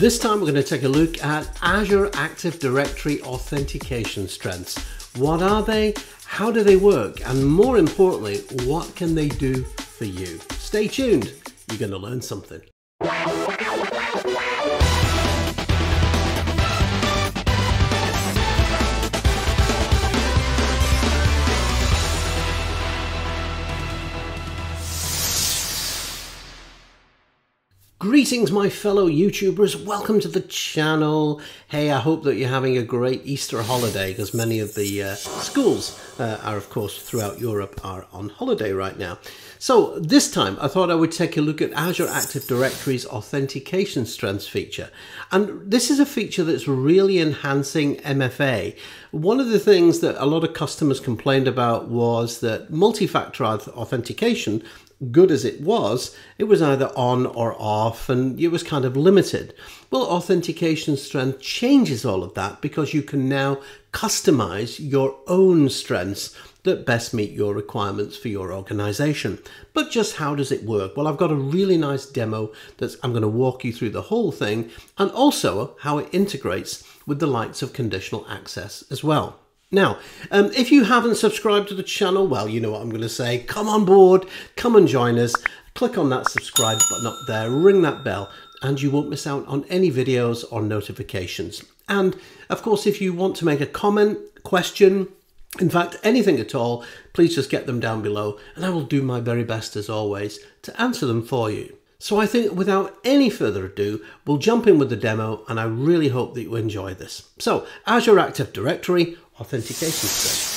This time we're going to take a look at Azure Active Directory authentication strengths. What are they? How do they work? And more importantly, what can they do for you? Stay tuned. You're going to learn something. Greetings, my fellow YouTubers. Welcome to the channel. Hey, I hope that you're having a great Easter holiday because many of the uh, schools uh, are, of course, throughout Europe are on holiday right now. So this time I thought I would take a look at Azure Active Directory's authentication strengths feature. And this is a feature that's really enhancing MFA. One of the things that a lot of customers complained about was that multi-factor authentication good as it was, it was either on or off and it was kind of limited. Well, authentication strength changes all of that because you can now customize your own strengths that best meet your requirements for your organization. But just how does it work? Well, I've got a really nice demo that I'm going to walk you through the whole thing and also how it integrates with the likes of conditional access as well. Now, um, if you haven't subscribed to the channel, well, you know what I'm going to say. Come on board, come and join us. Click on that subscribe button up there, ring that bell, and you won't miss out on any videos or notifications. And of course, if you want to make a comment, question, in fact, anything at all, please just get them down below, and I will do my very best as always to answer them for you. So I think without any further ado, we'll jump in with the demo and I really hope that you enjoy this. So Azure Active Directory Authentication Step.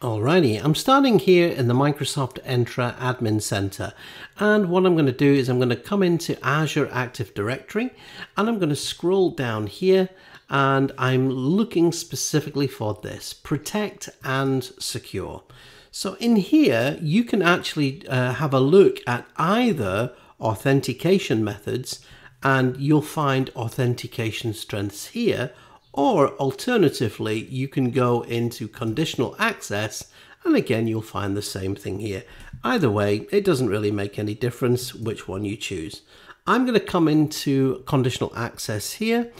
Alrighty, I'm starting here in the Microsoft Entra Admin Center and what I'm going to do is I'm going to come into Azure Active Directory and I'm going to scroll down here and I'm looking specifically for this, protect and secure. So in here, you can actually uh, have a look at either authentication methods and you'll find authentication strengths here, or alternatively, you can go into conditional access and again, you'll find the same thing here. Either way, it doesn't really make any difference which one you choose. I'm going to come into conditional access here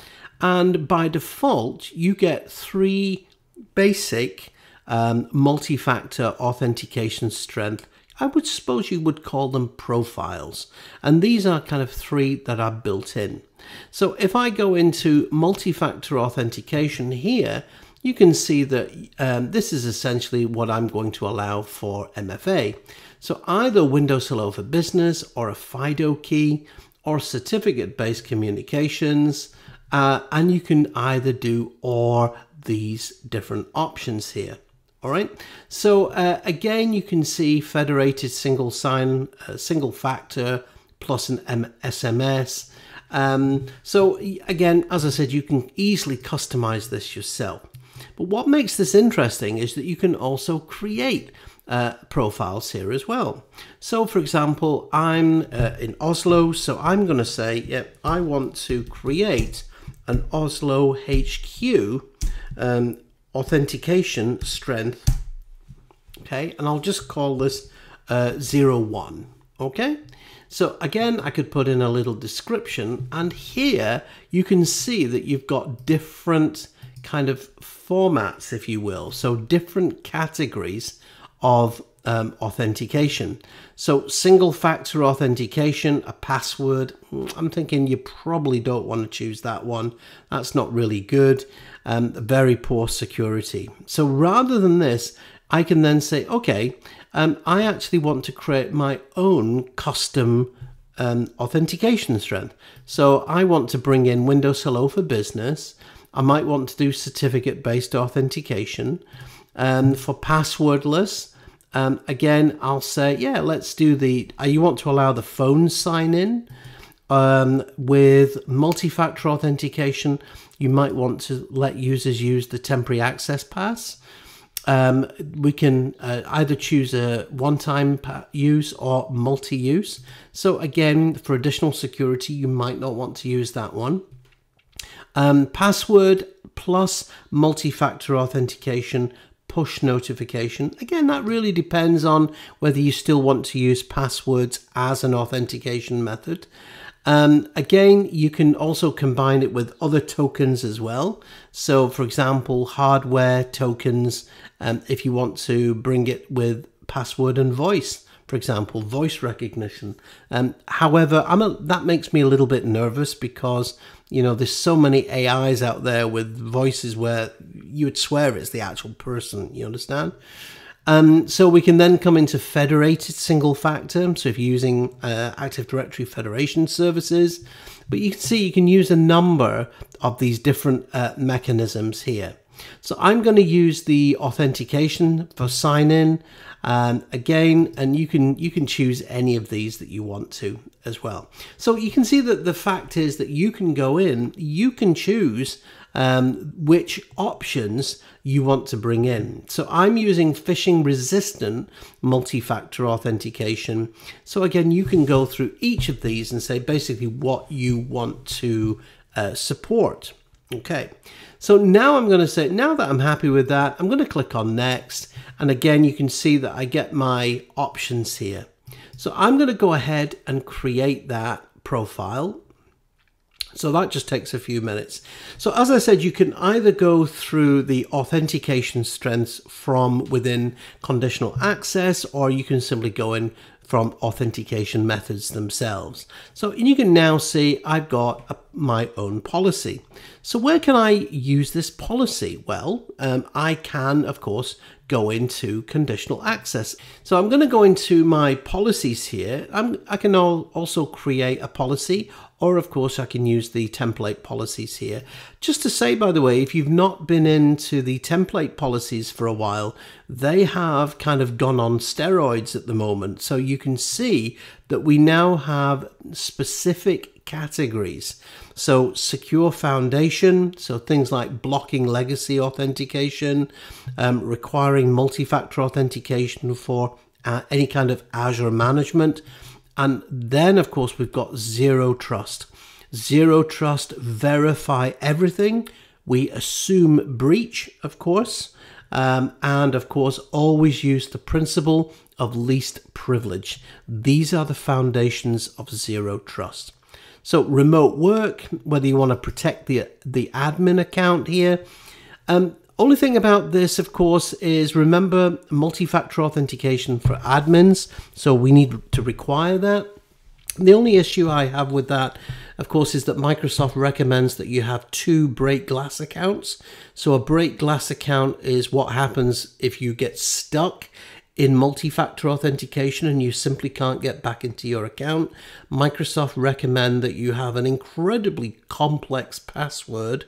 and by default, you get three basic um, multi-factor authentication strength. I would suppose you would call them profiles. And these are kind of three that are built in. So if I go into multi-factor authentication here, you can see that um, this is essentially what I'm going to allow for MFA. So either Windows Hello for Business or a FIDO key or certificate-based communications, uh, and you can either do or these different options here. All right. So uh, again, you can see federated single sign, uh, single factor plus an M SMS. Um, so again, as I said, you can easily customize this yourself. But what makes this interesting is that you can also create uh, profiles here as well. So for example, I'm uh, in Oslo, so I'm going to say, yeah, I want to create an Oslo HQ um, authentication strength. Okay, and I'll just call this uh, 01. Okay, so again, I could put in a little description, and here you can see that you've got different kind of formats, if you will, so different categories of um, authentication. So single factor authentication, a password, hmm, I'm thinking you probably don't want to choose that one. That's not really good. Um, very poor security. So rather than this, I can then say, okay, um, I actually want to create my own custom um, authentication strength. So I want to bring in Windows Hello for Business. I might want to do certificate based authentication. Um, for passwordless, um, again, I'll say, yeah, let's do the, uh, you want to allow the phone sign in um, with multi-factor authentication. You might want to let users use the temporary access pass. Um, we can uh, either choose a one-time use or multi-use. So again, for additional security, you might not want to use that one. Um, password plus multi-factor authentication push notification. Again, that really depends on whether you still want to use passwords as an authentication method. Um, again, you can also combine it with other tokens as well. So, for example, hardware tokens, um, if you want to bring it with password and voice, for example, voice recognition. Um, however, I'm a, that makes me a little bit nervous because you know there's so many AIs out there with voices where you would swear it's the actual person. You understand? Um, so we can then come into federated single factor. So if you're using uh, Active Directory Federation services, but you can see you can use a number of these different uh, mechanisms here. So I'm going to use the authentication for sign in um, again, and you can you can choose any of these that you want to as well. So you can see that the fact is that you can go in, you can choose um, which options you want to bring in. So I'm using phishing resistant multi-factor authentication. So again, you can go through each of these and say basically what you want to uh, support. Okay, so now I'm going to say, now that I'm happy with that, I'm going to click on next. And again, you can see that I get my options here. So I'm going to go ahead and create that profile. So that just takes a few minutes. So as I said, you can either go through the authentication strengths from within conditional access, or you can simply go in from authentication methods themselves. So you can now see I've got a, my own policy. So where can I use this policy? Well, um, I can, of course, go into conditional access. So I'm going to go into my policies here. I'm, I can also create a policy or of course I can use the template policies here. Just to say, by the way, if you've not been into the template policies for a while, they have kind of gone on steroids at the moment. So you can see that we now have specific categories. So secure foundation, so things like blocking legacy authentication, um, requiring multi-factor authentication for uh, any kind of Azure management, and then, of course, we've got zero trust. Zero trust, verify everything. We assume breach, of course. Um, and of course, always use the principle of least privilege. These are the foundations of zero trust. So remote work, whether you want to protect the, the admin account here, um, only thing about this, of course, is remember multi-factor authentication for admins. So we need to require that. The only issue I have with that, of course, is that Microsoft recommends that you have two break glass accounts. So a break glass account is what happens if you get stuck in multi-factor authentication and you simply can't get back into your account. Microsoft recommend that you have an incredibly complex password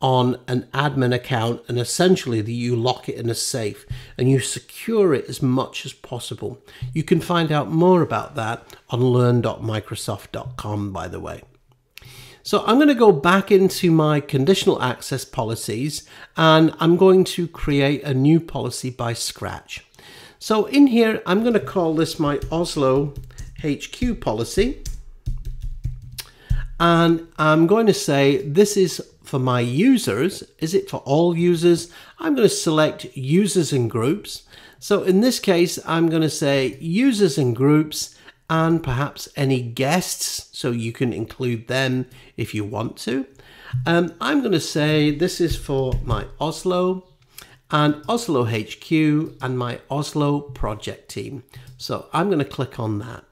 on an admin account and essentially that you lock it in a safe and you secure it as much as possible. You can find out more about that on learn.microsoft.com by the way. So I'm going to go back into my conditional access policies and I'm going to create a new policy by scratch. So in here, I'm going to call this my Oslo HQ policy. And I'm going to say this is for my users. Is it for all users? I'm going to select users and groups. So in this case, I'm going to say users and groups and perhaps any guests. So you can include them if you want to. Um, I'm going to say this is for my Oslo and Oslo HQ and my Oslo project team. So I'm going to click on that.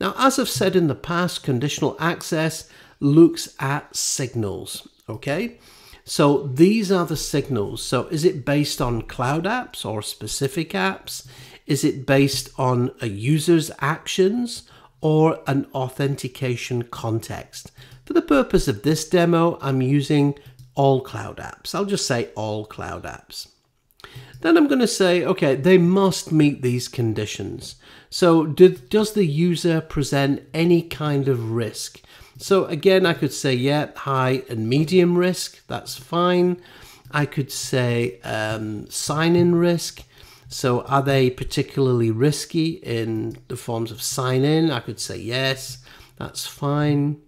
Now, as I've said in the past, conditional access looks at signals, okay? So these are the signals. So is it based on cloud apps or specific apps? Is it based on a user's actions or an authentication context? For the purpose of this demo, I'm using all cloud apps. I'll just say all cloud apps. Then I'm going to say, okay, they must meet these conditions. So did, does the user present any kind of risk? So again, I could say, yeah, high and medium risk, that's fine. I could say um, sign-in risk. So are they particularly risky in the forms of sign-in? I could say yes, that's fine.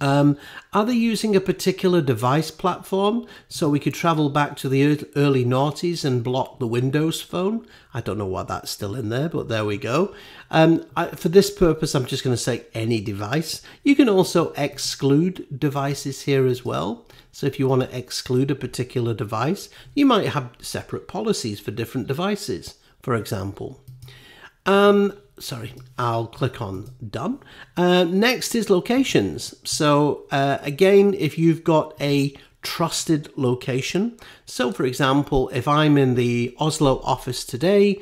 Um, are they using a particular device platform so we could travel back to the early noughties and block the Windows phone? I don't know why that's still in there, but there we go. Um, I, for this purpose, I'm just going to say any device. You can also exclude devices here as well. So if you want to exclude a particular device, you might have separate policies for different devices, for example. Um, sorry, I'll click on done. Uh, next is locations. So uh, again, if you've got a trusted location, so for example, if I'm in the Oslo office today,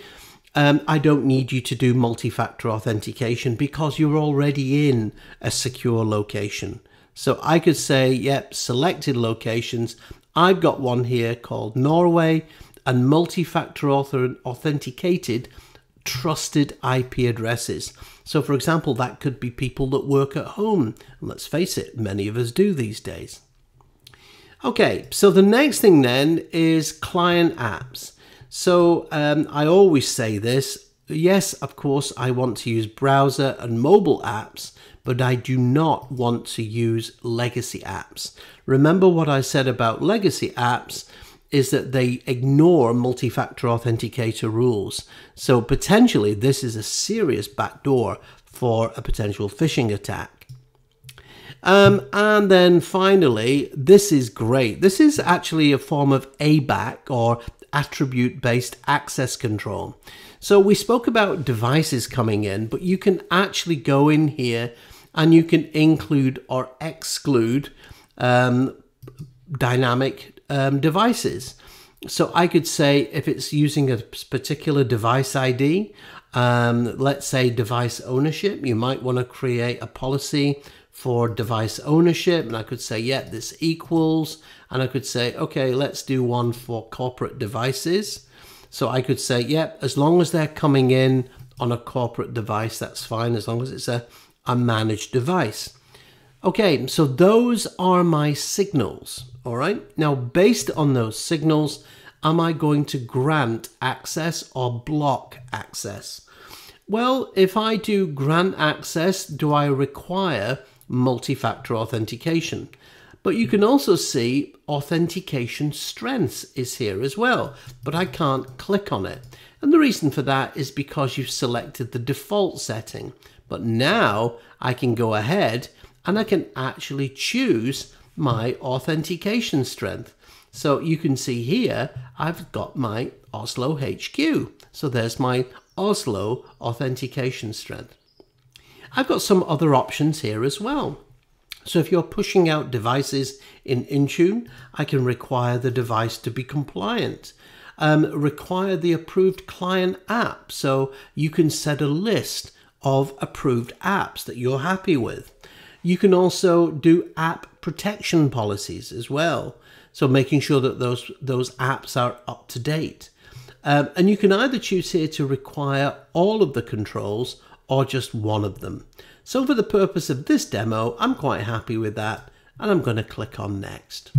um, I don't need you to do multi-factor authentication because you're already in a secure location. So I could say, yep, selected locations. I've got one here called Norway and multi-factor authenticated trusted IP addresses. So, for example, that could be people that work at home. Let's face it, many of us do these days. Okay, so the next thing then is client apps. So um, I always say this. Yes, of course, I want to use browser and mobile apps, but I do not want to use legacy apps. Remember what I said about legacy apps is that they ignore multi-factor authenticator rules. So potentially this is a serious backdoor for a potential phishing attack. Um, and then finally, this is great. This is actually a form of ABAC or attribute-based access control. So we spoke about devices coming in, but you can actually go in here and you can include or exclude um, dynamic um, devices. So I could say if it's using a particular device ID, um, let's say device ownership, you might want to create a policy for device ownership. And I could say, yeah, this equals. And I could say, okay, let's do one for corporate devices. So I could say, yeah, as long as they're coming in on a corporate device, that's fine, as long as it's a, a managed device. Okay, so those are my signals. All right. Now, based on those signals, am I going to grant access or block access? Well, if I do grant access, do I require multi-factor authentication? But you can also see authentication strengths is here as well, but I can't click on it. And the reason for that is because you've selected the default setting. But now I can go ahead and I can actually choose my authentication strength. So you can see here, I've got my Oslo HQ. So there's my Oslo authentication strength. I've got some other options here as well. So if you're pushing out devices in Intune, I can require the device to be compliant. Um, require the approved client app. So you can set a list of approved apps that you're happy with. You can also do app protection policies as well. So making sure that those, those apps are up to date. Um, and you can either choose here to require all of the controls or just one of them. So for the purpose of this demo, I'm quite happy with that and I'm going to click on next.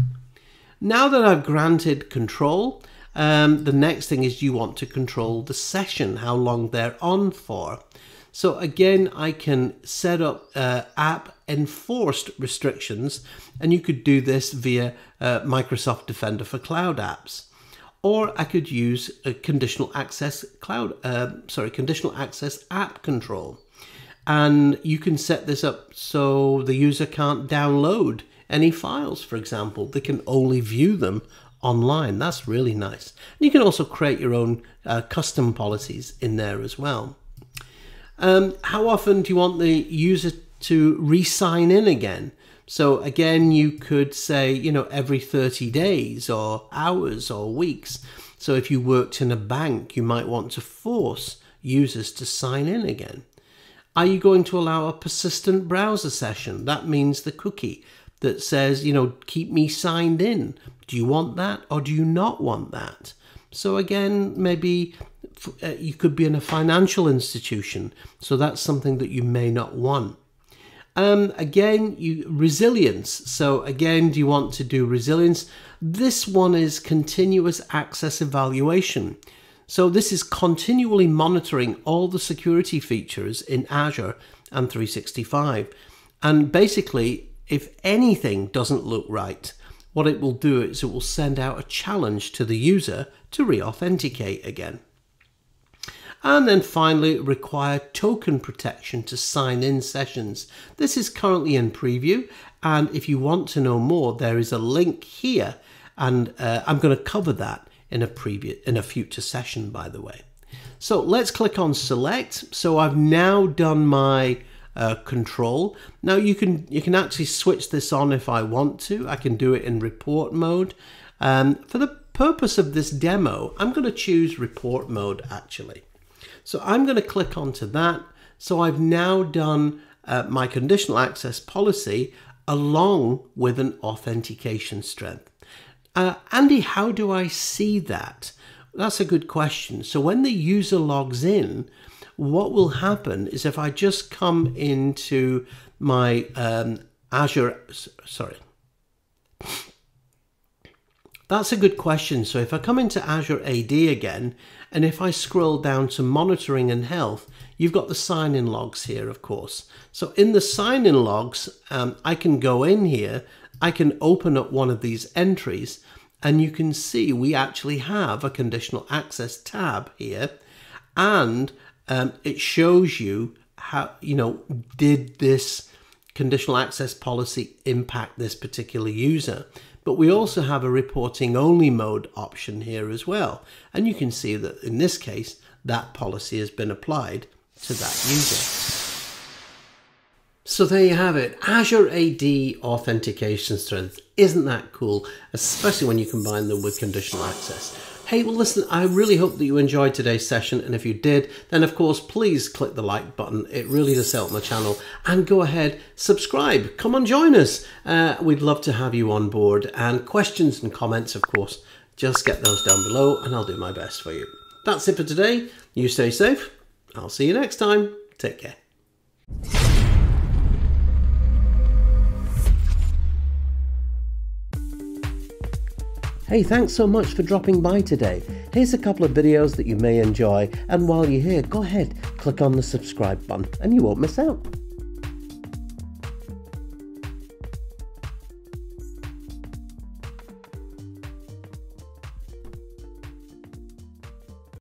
Now that I've granted control, um, the next thing is you want to control the session, how long they're on for. So again, I can set up uh, app enforced restrictions, and you could do this via uh, Microsoft Defender for Cloud apps. Or I could use a conditional access cloud, uh, sorry, conditional access app control. And you can set this up so the user can't download any files, for example. They can only view them online. That's really nice. And you can also create your own uh, custom policies in there as well. Um, how often do you want the user to re-sign in again? So again, you could say, you know, every 30 days or hours or weeks. So if you worked in a bank, you might want to force users to sign in again. Are you going to allow a persistent browser session? That means the cookie that says, you know, keep me signed in. Do you want that or do you not want that? So again, maybe uh, you could be in a financial institution, so that's something that you may not want. Um, again, you resilience. So again, do you want to do resilience? This one is continuous access evaluation. So this is continually monitoring all the security features in Azure and 365. And basically, if anything doesn't look right, what it will do is it will send out a challenge to the user to re-authenticate again. And then finally, require token protection to sign in sessions. This is currently in preview. And if you want to know more, there is a link here. And uh, I'm going to cover that in a previous, in a future session, by the way. So let's click on select. So I've now done my uh, control. Now you can you can actually switch this on if I want to. I can do it in report mode. Um, for the purpose of this demo, I'm going to choose report mode actually. So I'm going to click onto that. So I've now done uh, my conditional access policy along with an authentication strength. Uh, Andy, how do I see that? That's a good question. So when the user logs in, what will happen is if I just come into my um, Azure, sorry. That's a good question. So if I come into Azure AD again, and if I scroll down to monitoring and health, you've got the sign-in logs here, of course. So in the sign-in logs, um, I can go in here, I can open up one of these entries, and you can see we actually have a conditional access tab here, and um, it shows you how, you know, did this conditional access policy impact this particular user? But we also have a reporting only mode option here as well. And you can see that in this case, that policy has been applied to that user. So there you have it, Azure AD authentication strength. Isn't that cool? Especially when you combine them with conditional access. Hey, well, listen, I really hope that you enjoyed today's session. And if you did, then of course, please click the like button. It really does help my channel. And go ahead, subscribe. Come on, join us. Uh, we'd love to have you on board. And questions and comments, of course, just get those down below and I'll do my best for you. That's it for today. You stay safe. I'll see you next time. Take care. Hey, thanks so much for dropping by today. Here's a couple of videos that you may enjoy, and while you're here, go ahead, click on the subscribe button and you won't miss out.